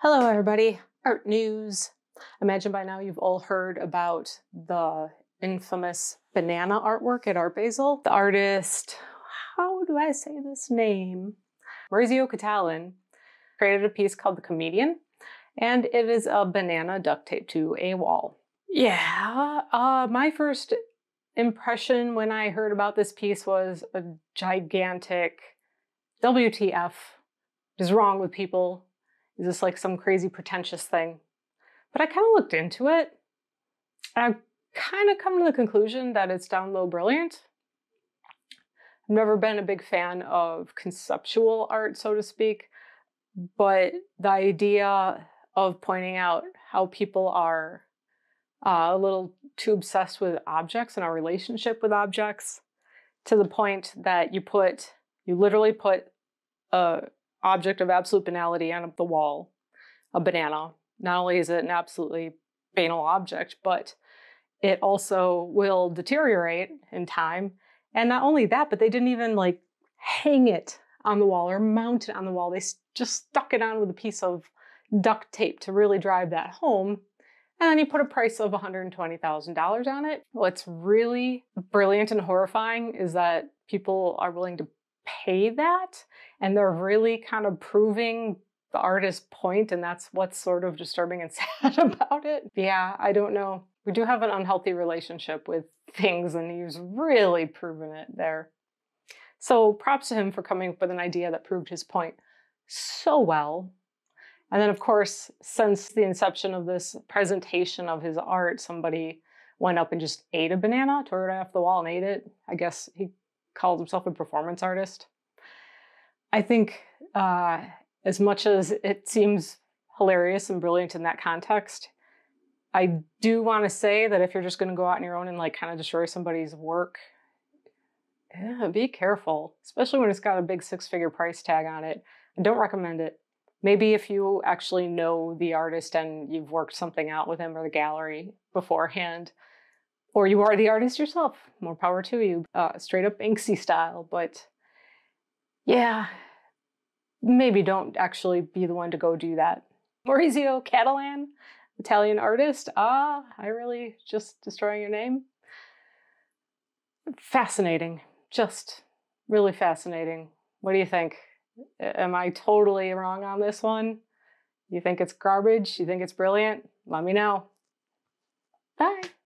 Hello, everybody. Art news. Imagine by now you've all heard about the infamous banana artwork at Art Basel. The artist, how do I say this name? Maurizio Cattelan created a piece called The Comedian, and it is a banana duct taped to a wall. Yeah, uh, my first impression when I heard about this piece was a gigantic WTF is wrong with people? Is this like some crazy pretentious thing? But I kind of looked into it and I've kind of come to the conclusion that it's down low brilliant. I've never been a big fan of conceptual art, so to speak, but the idea of pointing out how people are uh, a little too obsessed with objects and our relationship with objects to the point that you put, you literally put a object of absolute banality on the wall, a banana. Not only is it an absolutely banal object, but it also will deteriorate in time. And not only that, but they didn't even like hang it on the wall or mount it on the wall. They just stuck it on with a piece of duct tape to really drive that home. And then you put a price of $120,000 on it. What's really brilliant and horrifying is that people are willing to pay that and they're really kind of proving the artist's point and that's what's sort of disturbing and sad about it. Yeah, I don't know. We do have an unhealthy relationship with things and he's really proven it there. So props to him for coming up with an idea that proved his point so well. And then of course, since the inception of this presentation of his art, somebody went up and just ate a banana, tore it off the wall and ate it. I guess he called himself a performance artist. I think uh, as much as it seems hilarious and brilliant in that context, I do want to say that if you're just going to go out on your own and like kind of destroy somebody's work, yeah, be careful, especially when it's got a big six figure price tag on it. I don't recommend it. Maybe if you actually know the artist and you've worked something out with him or the gallery beforehand, or you are the artist yourself, more power to you. Uh, straight up Banksy style, but yeah, maybe don't actually be the one to go do that. Maurizio Cattelan, Italian artist. Ah, I really just destroying your name. Fascinating, just really fascinating. What do you think? Am I totally wrong on this one? You think it's garbage? You think it's brilliant? Let me know. Bye.